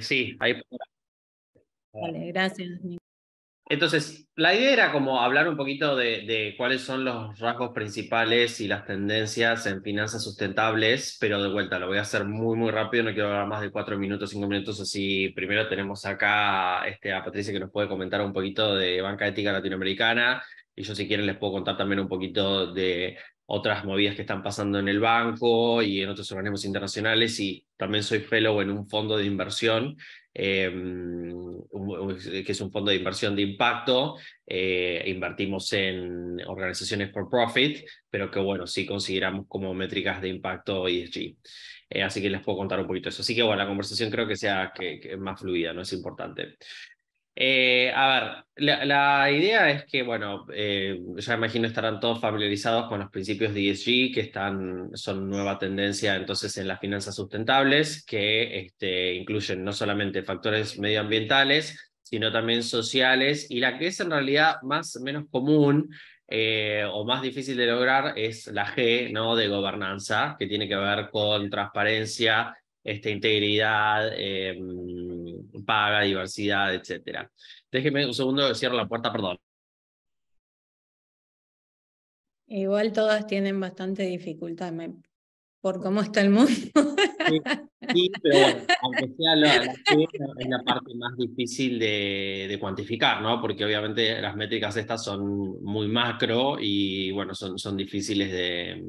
sí, ahí. Vale, gracias. Entonces, la idea era como hablar un poquito de, cuáles son los rasgos principales y las tendencias en finanzas sustentables, pero de vuelta lo voy a hacer muy, muy rápido, no quiero hablar más de cuatro minutos, cinco minutos, así primero tenemos acá este, a Patricia que nos puede comentar un poquito de banca ética latinoamericana, y yo si quieren les puedo contar también un poquito de otras movidas que están pasando en el banco y en otros organismos internacionales, y también soy fellow en un fondo de inversión Em, que es un fondo de inversión de impacto. Eh, invertimos en organizaciones for profit, pero que bueno, sí consideramos como métricas de impacto ESG. Eh, así que les puedo contar un poquito eso. Así que bueno, la conversación creo que sea que, más fluida, no es importante. Eh, a ver, la, idea es que, bueno, eh, ya imagino estarán todos familiarizados con los principios de ESG, que están, son nueva tendencia entonces en las finanzas sustentables, que este, incluyen no solamente factores medioambientales, sino también sociales, y la que es en realidad más menos común eh, o más difícil de lograr es la G, ¿no? De gobernanza, que tiene que ver con transparencia, este, integridad, eh, paga, diversidad, etc. Déjeme un segundo, cierro la puerta, perdón. Igual todas tienen bastante dificultad por cómo está el mundo. Sí, pero aunque sea la, es la parte más difícil de, de, cuantificar, ¿no? Porque obviamente las métricas estas son muy macro y bueno, son, son difíciles de,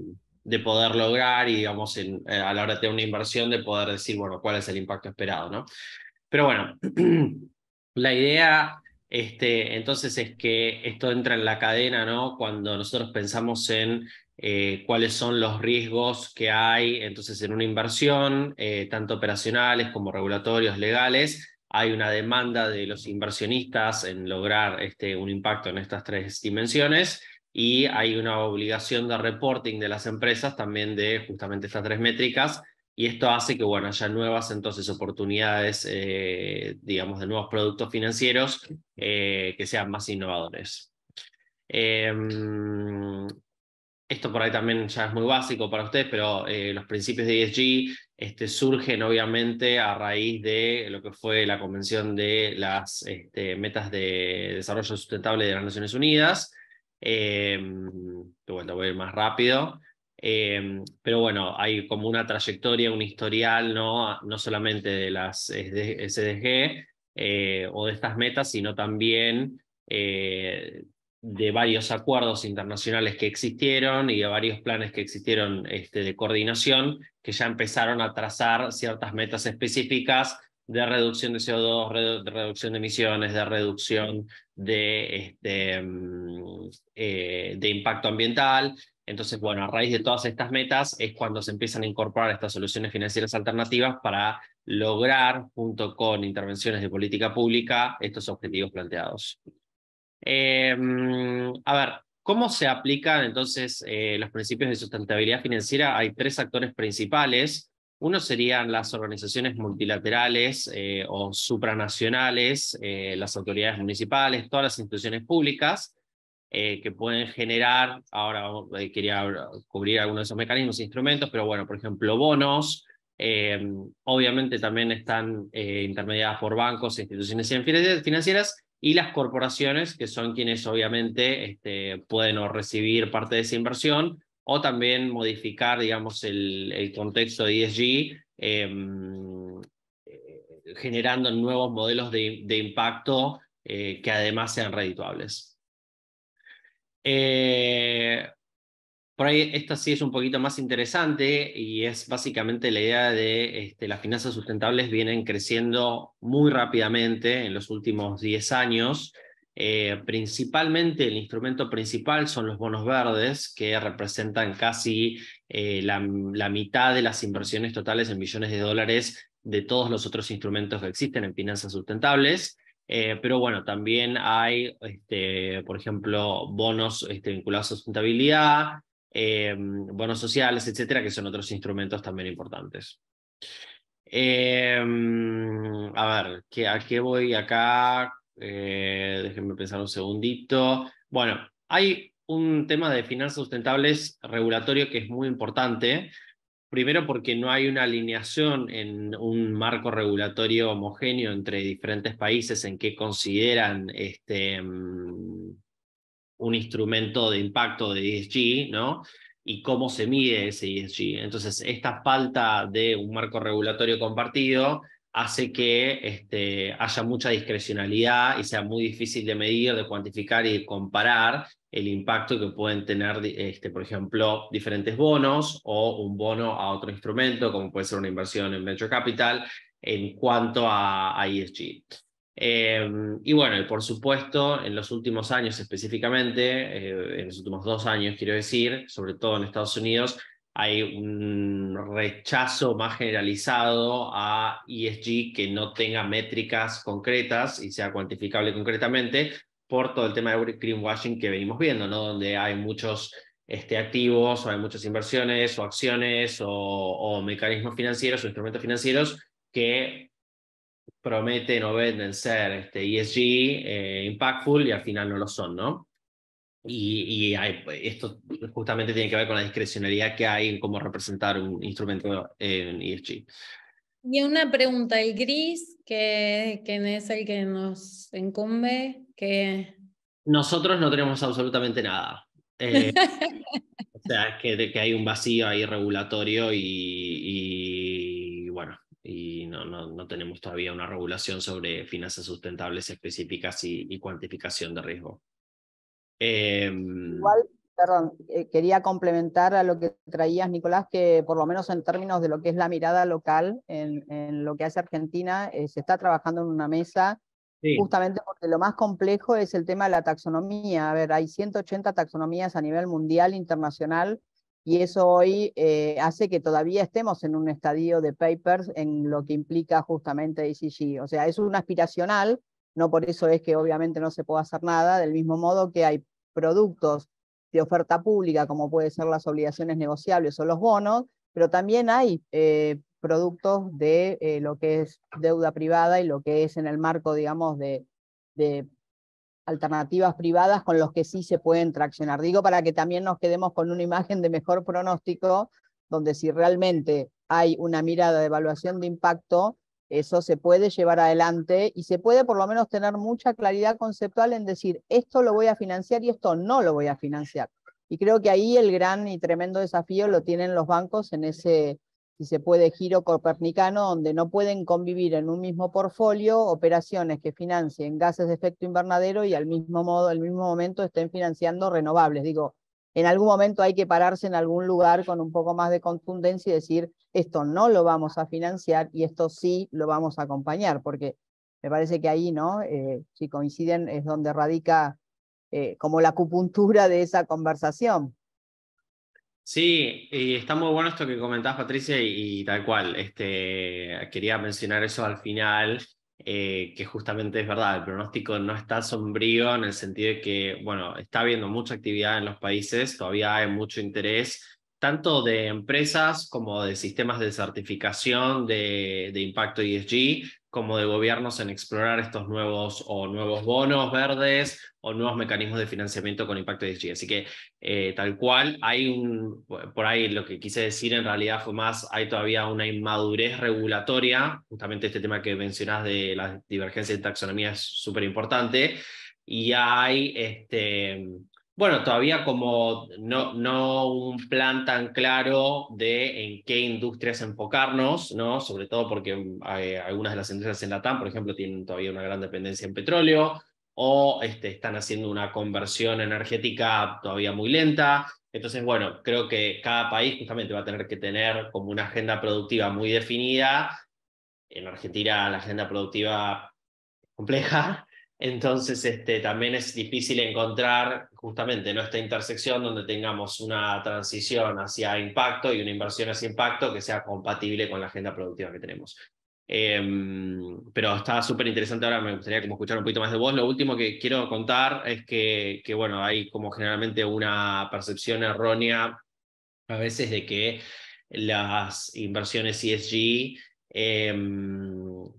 de poder lograr y, digamos, en, eh, a la hora de tener una inversión, de poder decir, bueno, cuál es el impacto esperado, ¿no? Pero bueno, la idea este, entonces es que esto entra en la cadena, ¿no? Cuando nosotros pensamos en eh, cuáles son los riesgos que hay, entonces en una inversión, eh, tanto operacionales como regulatorios, legales, hay una demanda de los inversionistas en lograr este, un impacto en estas tres dimensiones y hay una obligación de reporting de las empresas también de justamente estas tres métricas y esto hace que bueno, haya nuevas entonces oportunidades, eh, digamos, de nuevos productos financieros eh, que sean más innovadores. Em, esto por ahí también ya es muy básico para ustedes, pero eh, los principios de ESG este, surgen obviamente a raíz de lo que fue la Convención de las este, Metas de Desarrollo Sustentable de las Naciones Unidas, eh, bueno, voy a ir más rápido. Em, pero bueno, hay como una trayectoria, un historial, no, no solamente de las SDG eh, o de estas metas, sino también eh, de varios acuerdos internacionales que existieron y de varios planes que existieron este, de coordinación que ya empezaron a trazar ciertas metas específicas de reducción de CO2, de reducción de emisiones, de reducción de, este, mm, eh, de impacto ambiental. Entonces, bueno, a raíz de todas estas metas es cuando se empiezan a incorporar estas soluciones financieras alternativas para lograr, junto con intervenciones de política pública, estos objetivos planteados. Mm, a ver, ¿cómo se aplican entonces eh, los principios de sustentabilidad financiera? Hay tres actores principales uno serían las organizaciones multilaterales eh, o supranacionales, eh, las autoridades municipales, todas las instituciones públicas eh, que pueden generar, ahora quería cubrir algunos de esos mecanismos e instrumentos, pero bueno, por ejemplo, bonos, obviamente también están intermediadas por bancos e instituciones financieras y las corporaciones, que son quienes obviamente este, pueden recibir parte de esa inversión o también modificar, digamos, el, contexto de ESG, em, eh, generando nuevos modelos de, impacto eh, que además sean redituables. Eh, por ahí esta sí es un poquito más interesante y es básicamente la idea de este, las finanzas sustentables vienen creciendo muy rápidamente en los últimos 10 años eh, principalmente el instrumento principal son los bonos verdes, que representan casi eh, la, mitad de las inversiones totales en millones de dólares de todos los otros instrumentos que existen en finanzas sustentables. Eh, pero bueno, también hay, este, por ejemplo, bonos este, vinculados a sustentabilidad, bonos sociales, etcétera, que son otros instrumentos también importantes. a ver, ¿a qué voy acá? Eh, déjenme pensar un segundito. Bueno, hay un tema de finanzas sustentables regulatorio que es muy importante. Primero porque no hay una alineación en un marco regulatorio homogéneo entre diferentes países en que consideran este, mm, un instrumento de impacto de ESG, ¿no? Y cómo se mide ese ESG. Entonces, esta falta de un marco regulatorio compartido hace que este, haya mucha discrecionalidad y sea muy difícil de medir, de cuantificar y de comparar el impacto que pueden tener, este, por ejemplo, diferentes bonos o un bono a otro instrumento, como puede ser una inversión en venture capital, en cuanto a, a ESG. Em, y bueno, por supuesto, en los últimos años específicamente, eh, en los últimos dos años quiero decir, sobre todo en Estados Unidos, hay un rechazo más generalizado a ESG que no tenga métricas concretas y sea cuantificable concretamente por todo el tema de greenwashing que venimos viendo, ¿no? donde hay muchos este, activos o hay muchas inversiones o acciones o, mecanismos financieros o instrumentos financieros que prometen o venden ser este, ESG, eh, impactful, y al final no lo son, ¿no? Y, y hay, esto justamente tiene que ver con la discrecionalidad que hay en cómo representar un instrumento en ESG. Y una pregunta, el gris, que, que es el que nos incumbe, que... Nosotros no tenemos absolutamente nada. Eh, o sea, que, que hay un vacío ahí regulatorio y, y bueno, y no, no, no, tenemos todavía una regulación sobre finanzas sustentables específicas y, cuantificación de riesgo. Em, Igual, perdón, eh, quería complementar a lo que traías, Nicolás, que por lo menos en términos de lo que es la mirada local en, en lo que hace Argentina, eh, se está trabajando en una mesa justamente porque lo más complejo es el tema de la taxonomía. A ver, hay 180 taxonomías a nivel mundial, internacional, y eso hoy eh, hace que todavía estemos en un estadio de papers en lo que implica justamente ECG. O sea, es un aspiracional, no por eso es que obviamente no se puede hacer nada, del mismo modo que hay productos de oferta pública, como pueden ser las obligaciones negociables o los bonos, pero también hay eh, productos de eh, lo que es deuda privada y lo que es en el marco, digamos, de, de alternativas privadas con los que sí se pueden traccionar. Digo para que también nos quedemos con una imagen de mejor pronóstico, donde si realmente hay una mirada de evaluación de impacto, eso se puede llevar adelante y se puede por lo menos tener mucha claridad conceptual en decir, esto lo voy a financiar y esto no lo voy a financiar. Y creo que ahí el gran y tremendo desafío lo tienen los bancos en ese, si se puede, giro copernicano, donde no pueden convivir en un mismo portfolio operaciones que financien gases de efecto invernadero y al mismo, modo, al mismo momento estén financiando renovables. Digo, en algún momento hay que pararse en algún lugar con un poco más de contundencia y decir, esto no lo vamos a financiar y esto sí lo vamos a acompañar, porque me parece que ahí, ¿no? Eh, si coinciden, es donde radica eh, como la acupuntura de esa conversación. Sí, y está muy bueno esto que comentás, Patricia, y, tal cual. Este, quería mencionar eso al final, eh, que justamente es verdad, el pronóstico no está sombrío en el sentido de que, bueno, está habiendo mucha actividad en los países, todavía hay mucho interés, tanto de empresas como de sistemas de certificación de, de impacto ESG, como de gobiernos en explorar estos nuevos o nuevos bonos verdes o nuevos mecanismos de financiamiento con impacto ESG. Así que eh, tal cual, hay un, por ahí lo que quise decir en realidad fue más, hay todavía una inmadurez regulatoria, justamente este tema que mencionás de la divergencia en taxonomía es súper importante, y hay este, bueno, todavía como no, no un plan tan claro de en qué industrias enfocarnos, ¿no? Sobre todo porque hay, algunas de las industrias en la TAM, por ejemplo, tienen todavía una gran dependencia en petróleo o este, están haciendo una conversión energética todavía muy lenta. Entonces, bueno, creo que cada país justamente va a tener que tener como una agenda productiva muy definida. En Argentina la agenda productiva compleja, entonces, este, también es difícil encontrar justamente ¿no? esta intersección donde tengamos una transición hacia impacto y una inversión hacia impacto que sea compatible con la agenda productiva que tenemos. Em, pero está súper interesante ahora, me gustaría como escuchar un poquito más de vos. Lo último que quiero contar es que, que, bueno, hay como generalmente una percepción errónea a veces de que las inversiones ESG eh,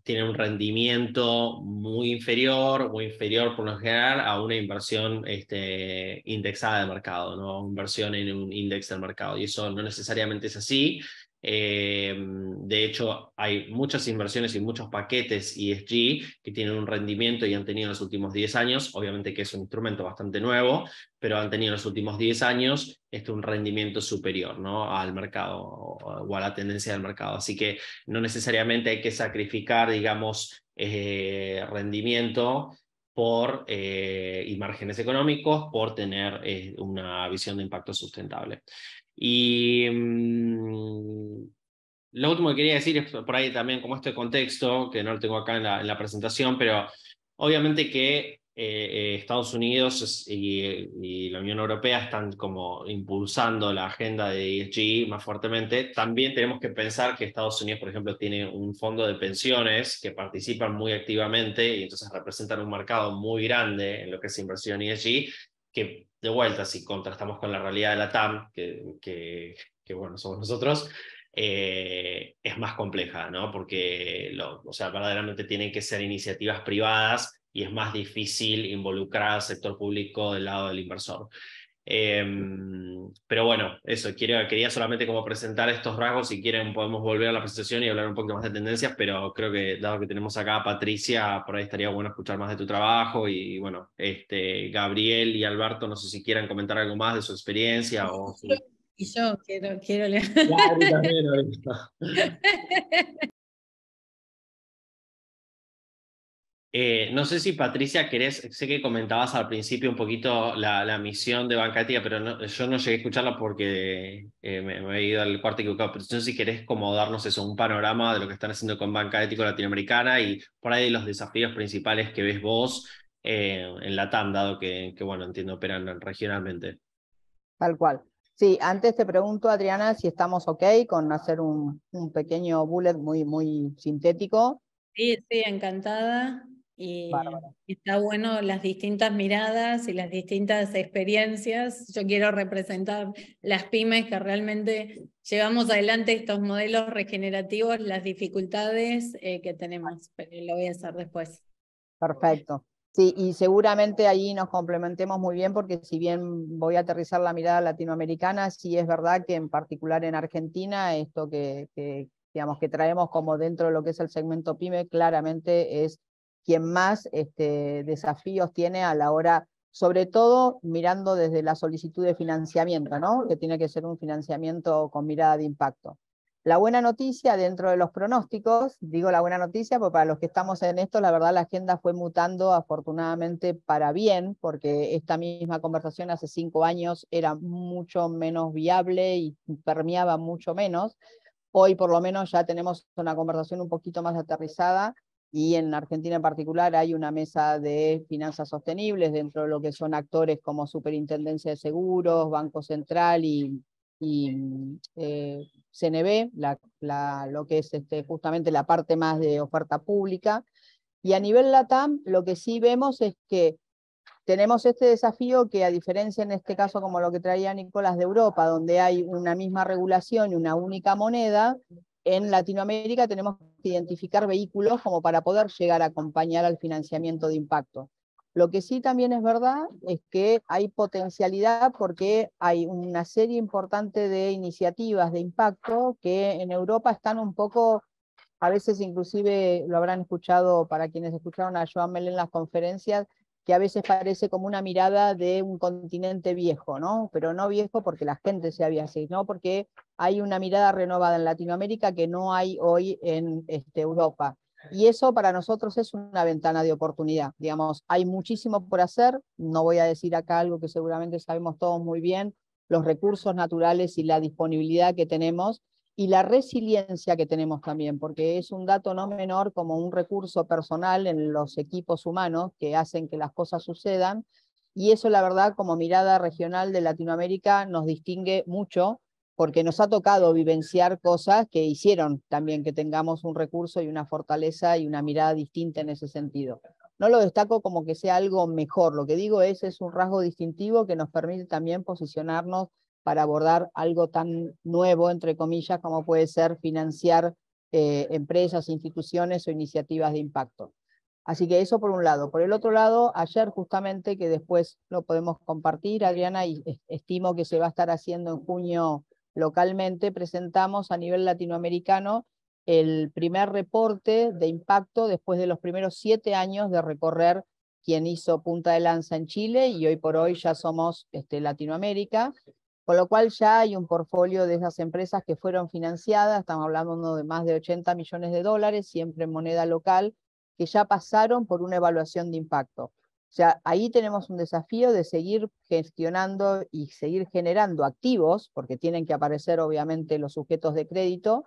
tiene un rendimiento muy inferior, muy inferior por lo general a una inversión este, indexada de mercado, ¿no? inversión en un índice del mercado. Y eso no necesariamente es así. Em, de hecho, hay muchas inversiones y muchos paquetes ESG que tienen un rendimiento y han tenido en los últimos 10 años, obviamente que es un instrumento bastante nuevo, pero han tenido en los últimos 10 años este, un rendimiento superior al mercado o a la tendencia del mercado. Así que no necesariamente hay que sacrificar, digamos, eh, rendimiento por, eh, y márgenes económicos por tener eh, una visión de impacto sustentable. Y mm, lo último que quería decir es por ahí también como este contexto, que no lo tengo acá en la, en la presentación, pero obviamente que eh, eh, Estados Unidos y, la Unión Europea están como impulsando la agenda de ESG más fuertemente, también tenemos que pensar que Estados Unidos, por ejemplo, tiene un fondo de pensiones que participan muy activamente y entonces representan un mercado muy grande en lo que es inversión ESG, que de vuelta, si contrastamos con la realidad de la TAM, que, que, bueno, somos nosotros, eh, es más compleja, ¿no? Porque, lo, o sea, verdaderamente tienen que ser iniciativas privadas y es más difícil involucrar al sector público del lado del inversor. Em, pero bueno, eso, quiero, quería solamente como presentar estos rasgos, si quieren podemos volver a la presentación y hablar un poquito más de tendencias, pero creo que dado que tenemos acá a Patricia, por ahí estaría bueno escuchar más de tu trabajo y bueno, este, Gabriel y Alberto, no sé si quieran comentar algo más de su experiencia o... Y yo quiero, quiero leer. Claro, también, Eh, no sé si Patricia querés, sé que comentabas al principio un poquito la, misión de Bancaética, pero yo no llegué a escucharla porque eh, me, he ido al cuarto equivocado, pero no sé si querés como darnos eso, un panorama de lo que están haciendo con Banca Ética Latinoamericana y por ahí los desafíos principales que ves vos eh, en la TAM, dado que, que, bueno, entiendo, operan regionalmente. Tal cual. Sí, antes te pregunto, Adriana, si estamos ok con hacer un, un pequeño bullet muy, muy sintético. Sí, sí, encantada. Y está bueno las distintas miradas y las distintas experiencias. Yo quiero representar las pymes que realmente llevamos adelante estos modelos regenerativos, las dificultades eh, que tenemos, pero lo voy a hacer después. Perfecto. Sí, y seguramente ahí nos complementemos muy bien porque si bien voy a aterrizar la mirada latinoamericana, sí es verdad que en particular en Argentina esto que, que digamos que traemos como dentro de lo que es el segmento PYME claramente es quien más este, desafíos tiene a la hora, sobre todo mirando desde la solicitud de financiamiento, ¿no? que tiene que ser un financiamiento con mirada de impacto. La buena noticia dentro de los pronósticos, digo la buena noticia, porque para los que estamos en esto, la verdad la agenda fue mutando afortunadamente para bien, porque esta misma conversación hace cinco años era mucho menos viable y permeaba mucho menos. Hoy por lo menos ya tenemos una conversación un poquito más aterrizada y en Argentina en particular hay una mesa de finanzas sostenibles dentro de lo que son actores como Superintendencia de Seguros, Banco Central y, y eh, CNB, lo que es este, justamente la parte más de oferta pública. Y a nivel LATAM, lo que sí vemos es que tenemos este desafío que a diferencia en este caso como lo que traía Nicolás de Europa, donde hay una misma regulación y una única moneda, en Latinoamérica tenemos identificar vehículos como para poder llegar a acompañar al financiamiento de impacto. Lo que sí también es verdad es que hay potencialidad porque hay una serie importante de iniciativas de impacto que en Europa están un poco, a veces inclusive lo habrán escuchado para quienes escucharon a Joan Mel en las conferencias, que a veces parece como una mirada de un continente viejo, ¿no? Pero no viejo porque la gente se había así, ¿no? Porque hay una mirada renovada en Latinoamérica que no hay hoy en este, Europa. Y eso para nosotros es una ventana de oportunidad. Digamos, hay muchísimo por hacer. No voy a decir acá algo que seguramente sabemos todos muy bien, los recursos naturales y la disponibilidad que tenemos y la resiliencia que tenemos también, porque es un dato no menor como un recurso personal en los equipos humanos que hacen que las cosas sucedan, y eso la verdad como mirada regional de Latinoamérica nos distingue mucho, porque nos ha tocado vivenciar cosas que hicieron también que tengamos un recurso y una fortaleza y una mirada distinta en ese sentido. No lo destaco como que sea algo mejor, lo que digo es, es un rasgo distintivo que nos permite también posicionarnos para abordar algo tan nuevo, entre comillas, como puede ser financiar eh, empresas, instituciones o iniciativas de impacto. Así que eso por un lado. Por el otro lado, ayer justamente, que después lo podemos compartir, Adriana, y estimo que se va a estar haciendo en junio localmente presentamos a nivel latinoamericano el primer reporte de impacto después de los primeros siete años de recorrer quien hizo punta de lanza en Chile y hoy por hoy ya somos este, Latinoamérica, con lo cual ya hay un portfolio de esas empresas que fueron financiadas, estamos hablando de más de 80 millones de dólares, siempre en moneda local, que ya pasaron por una evaluación de impacto. O sea, ahí tenemos un desafío de seguir gestionando y seguir generando activos, porque tienen que aparecer obviamente los sujetos de crédito,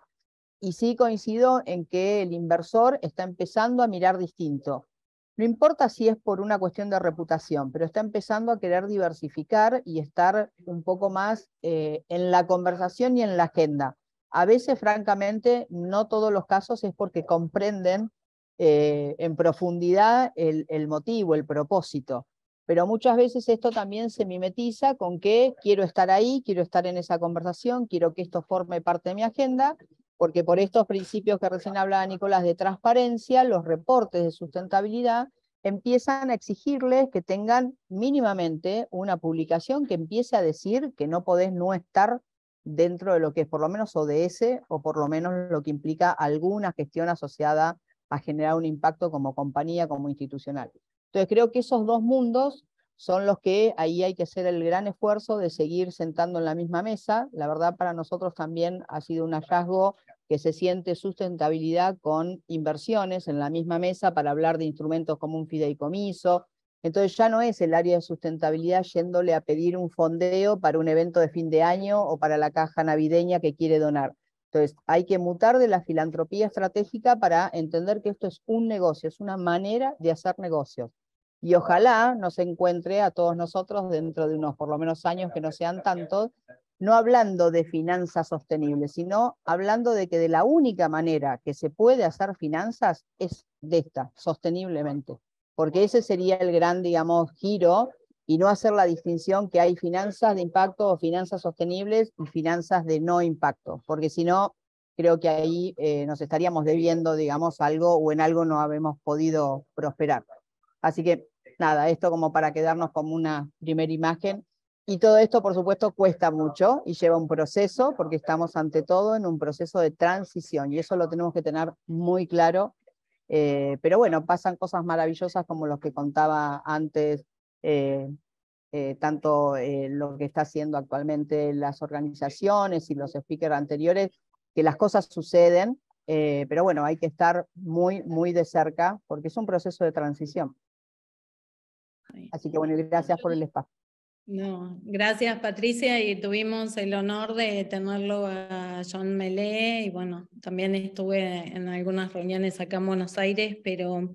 y sí coincido en que el inversor está empezando a mirar distinto. No importa si es por una cuestión de reputación, pero está empezando a querer diversificar y estar un poco más eh, en la conversación y en la agenda. A veces, francamente, no todos los casos es porque comprenden eh, en profundidad el, el motivo, el propósito. Pero muchas veces esto también se mimetiza con que quiero estar ahí, quiero estar en esa conversación, quiero que esto forme parte de mi agenda porque por estos principios que recién hablaba Nicolás de transparencia, los reportes de sustentabilidad empiezan a exigirles que tengan mínimamente una publicación que empiece a decir que no podés no estar dentro de lo que es por lo menos ODS o por lo menos lo que implica alguna gestión asociada a generar un impacto como compañía, como institucional. Entonces creo que esos dos mundos son los que ahí hay que hacer el gran esfuerzo de seguir sentando en la misma mesa. La verdad para nosotros también ha sido un hallazgo que se siente sustentabilidad con inversiones en la misma mesa para hablar de instrumentos como un fideicomiso. Entonces ya no es el área de sustentabilidad yéndole a pedir un fondeo para un evento de fin de año o para la caja navideña que quiere donar. Entonces hay que mutar de la filantropía estratégica para entender que esto es un negocio, es una manera de hacer negocios y ojalá nos encuentre a todos nosotros dentro de unos por lo menos años que no sean tantos, no hablando de finanzas sostenibles, sino hablando de que de la única manera que se puede hacer finanzas es de esta, sosteniblemente. Porque ese sería el gran, digamos, giro y no hacer la distinción que hay finanzas de impacto o finanzas sostenibles y finanzas de no impacto, porque si no, creo que ahí eh, nos estaríamos debiendo, digamos, algo o en algo no habemos podido prosperar. Así que nada, esto como para quedarnos como una primera imagen. Y todo esto, por supuesto, cuesta mucho y lleva un proceso, porque estamos ante todo en un proceso de transición y eso lo tenemos que tener muy claro. Eh, pero bueno, pasan cosas maravillosas como los que contaba antes, eh, eh, tanto lo que está haciendo actualmente las organizaciones y los speakers anteriores, que las cosas suceden, pero bueno, hay que estar muy, muy de cerca porque es un proceso de transición. Así que bueno, gracias por el espacio. No, gracias Patricia y tuvimos el honor de tenerlo a John Melé y bueno, también estuve en algunas reuniones acá en Buenos Aires, pero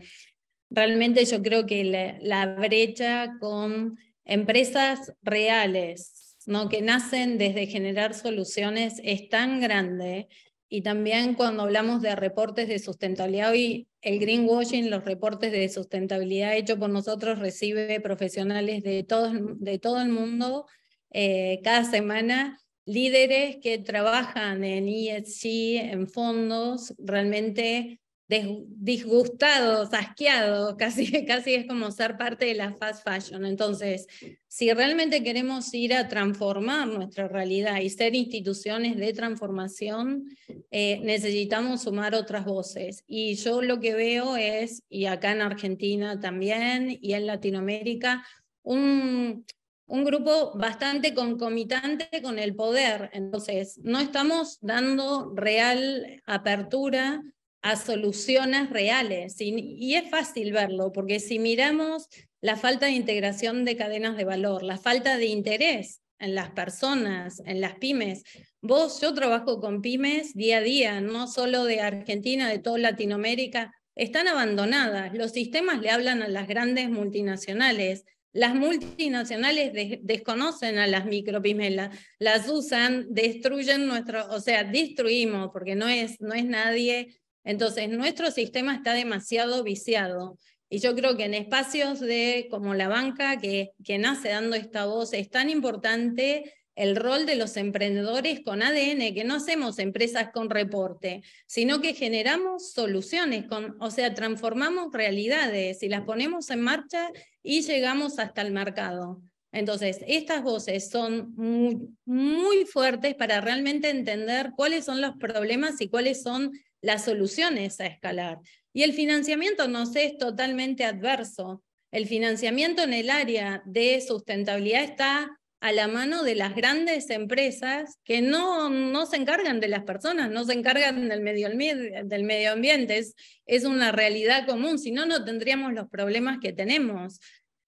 realmente yo creo que la, brecha con empresas reales, ¿no? que nacen desde generar soluciones es tan grande y también cuando hablamos de reportes de sustentabilidad, hoy el greenwashing, los reportes de sustentabilidad hechos por nosotros recibe profesionales de todo, de todo el mundo eh, cada semana, líderes que trabajan en ESG, en fondos, realmente disgustados, asqueados, casi, casi es como ser parte de la fast fashion. Entonces, si realmente queremos ir a transformar nuestra realidad y ser instituciones de transformación, eh, necesitamos sumar otras voces. Y yo lo que veo es, y acá en Argentina también, y en Latinoamérica, un, un grupo bastante concomitante con el poder. Entonces, no estamos dando real apertura a soluciones reales. Y, es fácil verlo, porque si miramos la falta de integración de cadenas de valor, la falta de interés en las personas, en las pymes. Vos, yo trabajo con pymes día a día, no solo de Argentina, de toda Latinoamérica, están abandonadas. Los sistemas le hablan a las grandes multinacionales. Las multinacionales desconocen a las micropymes, las usan, destruyen nuestro, o sea, destruimos, porque no es, no es nadie entonces, nuestro sistema está demasiado viciado. Y yo creo que en espacios de, como la banca, que, que nace dando esta voz, es tan importante el rol de los emprendedores con ADN, que no hacemos empresas con reporte, sino que generamos soluciones, con, o sea, transformamos realidades y las ponemos en marcha y llegamos hasta el mercado. Entonces, estas voces son muy, muy fuertes para realmente entender cuáles son los problemas y cuáles son las soluciones a escalar. Y el financiamiento nos es totalmente adverso. El financiamiento en el área de sustentabilidad está a la mano de las grandes empresas que no, no se encargan de las personas, no se encargan del medio, del medio ambiente. Es, es una realidad común, si no, no tendríamos los problemas que tenemos.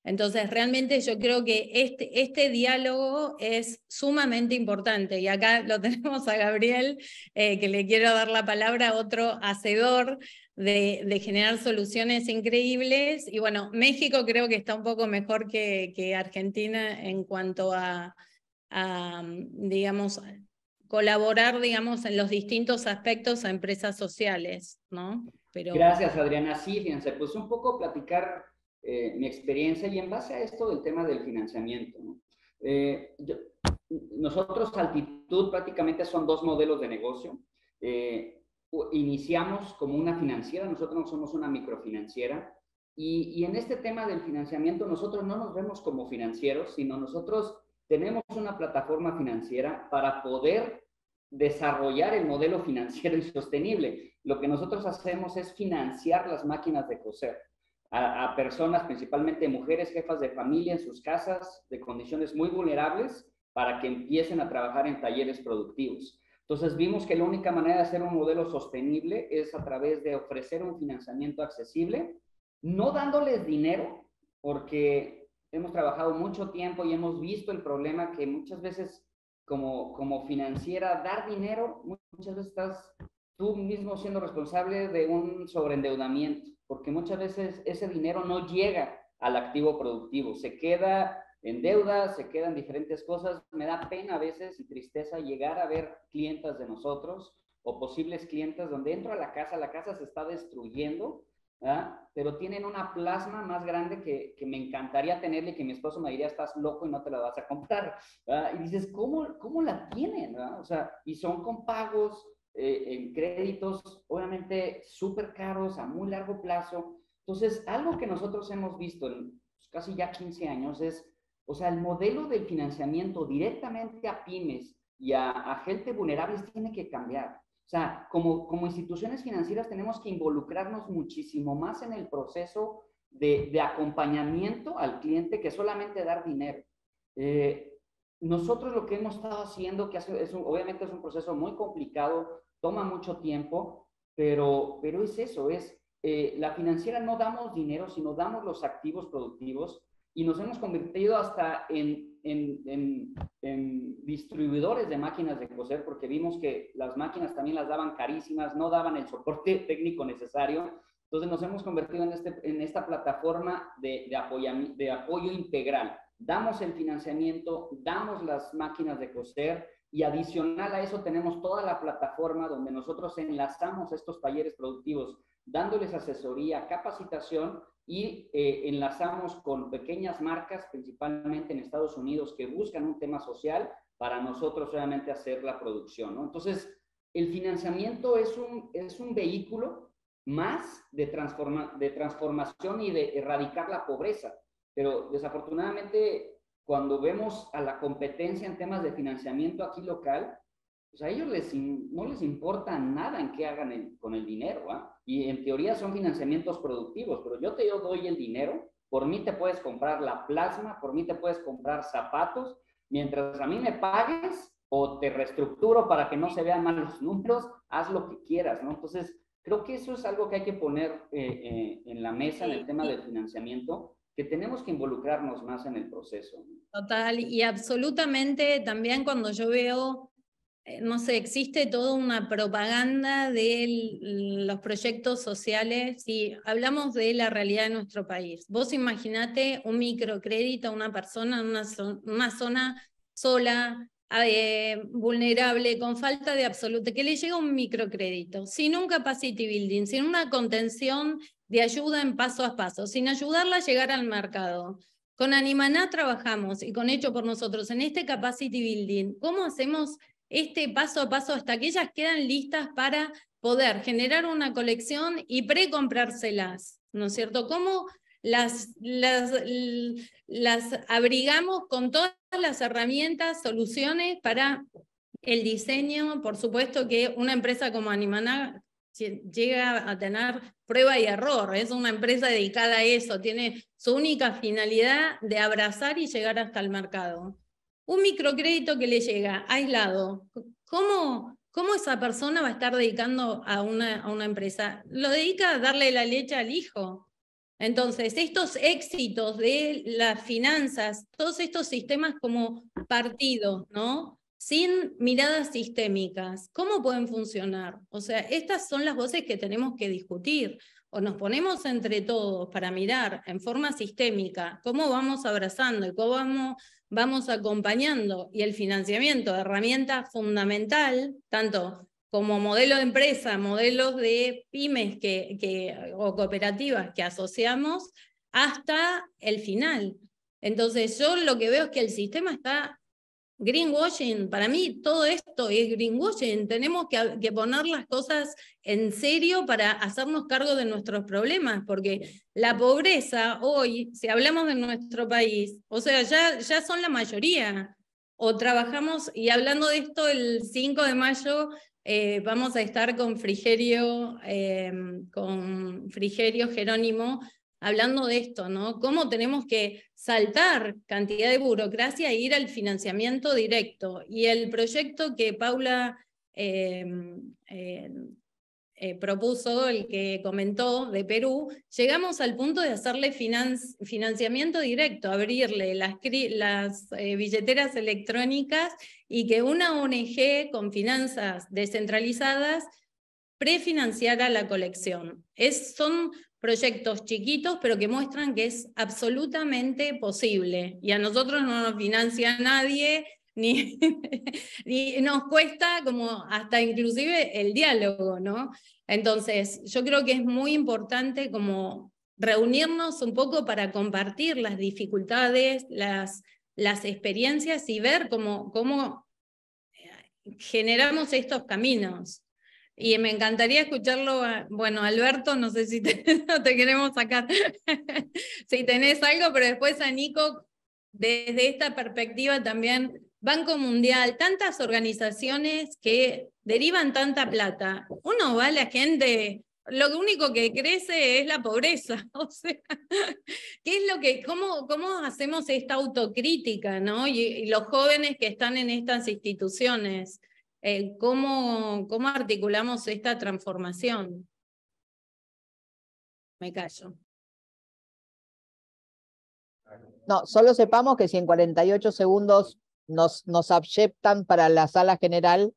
Entonces, realmente yo creo que este, este diálogo es sumamente importante. Y acá lo tenemos a Gabriel, eh, que le quiero dar la palabra, otro hacedor de, generar soluciones increíbles. Y bueno, México creo que está un poco mejor que, Argentina en cuanto a, a, digamos, colaborar, digamos, en los distintos aspectos a empresas sociales, ¿no? Gracias, Adriana. Sí, fíjense, pues un poco platicar eh, mi experiencia y en base a esto del tema del financiamiento. Eh, nosotros, Altitud, prácticamente son dos modelos de negocio. Eh, iniciamos como una financiera, nosotros no somos una microfinanciera. Y, y en este tema del financiamiento, nosotros no nos vemos como financieros, sino nosotros tenemos una plataforma financiera para poder desarrollar el modelo financiero y sostenible. Lo que nosotros hacemos es financiar las máquinas de coser a, personas, principalmente mujeres, jefas de familia en sus casas, de condiciones muy vulnerables, para que empiecen a trabajar en talleres productivos. Entonces vimos que la única manera de hacer un modelo sostenible es a través de ofrecer un financiamiento accesible, no dándoles dinero, porque hemos trabajado mucho tiempo y hemos visto el problema que muchas veces como, como financiera, dar dinero, muchas veces estás tú mismo siendo responsable de un sobreendeudamiento porque muchas veces ese dinero no llega al activo productivo, se queda en deuda, se quedan diferentes cosas. Me da pena a veces y tristeza llegar a ver clientes de nosotros o posibles clientes donde entro a la casa, la casa se está destruyendo, pero tienen una plasma más grande que, que, me encantaría tenerle, que mi esposo me diría, estás loco y no te la vas a comprar. Y dices, ¿cómo, cómo la tienen? O sea, y son con pagos, eh, en créditos, obviamente, súper caros, a muy largo plazo. Entonces, algo que nosotros hemos visto en pues, casi ya 15 años es, o sea, el modelo del financiamiento directamente a pymes y a, gente vulnerable tiene que cambiar. O sea, como, como instituciones financieras tenemos que involucrarnos muchísimo más en el proceso de, de acompañamiento al cliente que solamente dar dinero. Eh, nosotros lo que hemos estado haciendo, que es obviamente es un proceso muy complicado, toma mucho tiempo, pero, pero es eso, es eh, la financiera no damos dinero, sino damos los activos productivos y nos hemos convertido hasta en, en, en, distribuidores de máquinas de coser porque vimos que las máquinas también las daban carísimas, no daban el soporte técnico necesario. Entonces nos hemos convertido en, este, en esta plataforma de, de, de apoyo integral. Damos el financiamiento, damos las máquinas de coser, y adicional a eso tenemos toda la plataforma donde nosotros enlazamos estos talleres productivos, dándoles asesoría, capacitación y eh, enlazamos con pequeñas marcas, principalmente en Estados Unidos, que buscan un tema social para nosotros obviamente hacer la producción. Entonces, el financiamiento es un, es un vehículo más de, transforma, de transformación y de erradicar la pobreza, pero desafortunadamente cuando vemos a la competencia en temas de financiamiento aquí local, pues a ellos les, no les importa nada en qué hagan con el dinero, ¿ah? Y en teoría son financiamientos productivos, pero yo te doy el dinero, por mí te puedes comprar la plasma, por mí te puedes comprar zapatos, mientras a mí me pagues o te reestructuro para que no se vean mal los números, haz lo que quieras, ¿no? Entonces, creo que eso es algo que hay que poner eh, eh, en la mesa en el tema del financiamiento, que tenemos que involucrarnos más en el proceso. Total, y absolutamente también cuando yo veo, eh, no sé, existe toda una propaganda de los proyectos sociales y hablamos de la realidad de nuestro país. Vos imaginate un microcrédito a una persona en una, una zona sola, eh, vulnerable, con falta de absoluto, que le llega un microcrédito, sin un capacity building, sin una contención de ayuda en paso a paso, sin ayudarla a llegar al mercado. Con Animaná trabajamos y con Hecho por nosotros en este capacity building. ¿Cómo hacemos este paso a paso hasta que ellas quedan listas para poder generar una colección y pre-comprárselas? ¿No es cierto? ¿Cómo las, las, las abrigamos con todas las herramientas, soluciones para el diseño. Por supuesto que una empresa como Animana llega a tener prueba y error, es una empresa dedicada a eso, tiene su única finalidad de abrazar y llegar hasta el mercado. Un microcrédito que le llega aislado, ¿cómo, cómo esa persona va a estar dedicando a una, a una empresa? Lo dedica a darle la leche al hijo. Entonces, estos éxitos de las finanzas, todos estos sistemas como partidos, ¿no? Sin miradas sistémicas, ¿cómo pueden funcionar? O sea, estas son las voces que tenemos que discutir. O nos ponemos entre todos para mirar en forma sistémica cómo vamos abrazando y cómo vamos, vamos acompañando. Y el financiamiento, herramienta fundamental, tanto como modelo de empresa, modelos de pymes que, o cooperativas que asociamos, hasta el final. Entonces yo lo que veo es que el sistema está Greenwashing, para mí todo esto es greenwashing. Tenemos que, poner las cosas en serio para hacernos cargo de nuestros problemas, porque la pobreza hoy, si hablamos de nuestro país, o sea, ya, ya son la mayoría. O trabajamos, y hablando de esto, el 5 de mayo eh, vamos a estar con Frigerio, eh, con Frigerio Jerónimo, hablando de esto, ¿no? Cómo tenemos que saltar cantidad de burocracia e ir al financiamiento directo. Y el proyecto que Paula em, em, eh, propuso, el que comentó de Perú, llegamos al punto de hacerle financiamiento directo, abrirle las, eh, billeteras electrónicas y que una ONG con finanzas descentralizadas prefinanciara la colección. Es, son proyectos chiquitos, pero que muestran que es absolutamente posible. Y a nosotros no nos financia nadie, ni, nos cuesta como hasta inclusive el diálogo, ¿no? Entonces, yo creo que es muy importante como reunirnos un poco para compartir las dificultades, las, experiencias y ver cómo, cómo eh, generamos estos caminos. Y me encantaría escucharlo, bueno, Alberto, no sé si te, te queremos sacar, si tenés algo, pero después a Nico, desde esta perspectiva también, Banco Mundial, tantas organizaciones que derivan tanta plata. Uno va a la gente, lo único que crece es la pobreza, o sea, ¿qué es lo que, cómo, cómo hacemos esta autocrítica, no? y los jóvenes que están en estas instituciones. Eh, ¿cómo, ¿cómo articulamos esta transformación? Me callo. No, solo sepamos que si en 48 segundos nos, nos aceptan para la sala general.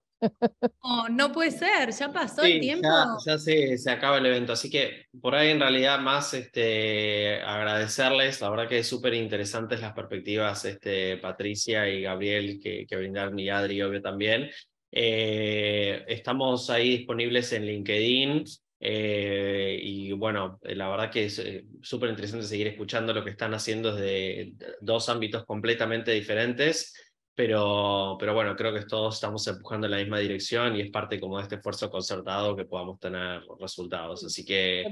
No puede ser, ya pasó el tiempo. Ya, se, se, acaba el evento, así que por ahí en realidad más este, agradecerles, la verdad que es súper interesantes las perspectivas, este, Patricia y Gabriel, que, que brindaron mi Adri, obvio también. Eh, estamos ahí disponibles en LinkedIn. Eh, y bueno, la verdad que es eh, súper interesante seguir escuchando lo que están haciendo desde dos ámbitos completamente diferentes, pero, pero bueno, creo que todos estamos empujando en la misma dirección y es parte como de este esfuerzo concertado que podamos tener resultados. Así que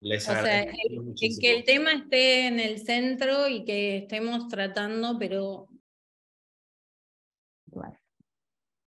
les agradezco. O sea, que el tema esté en el centro y que estemos tratando, pero... Bueno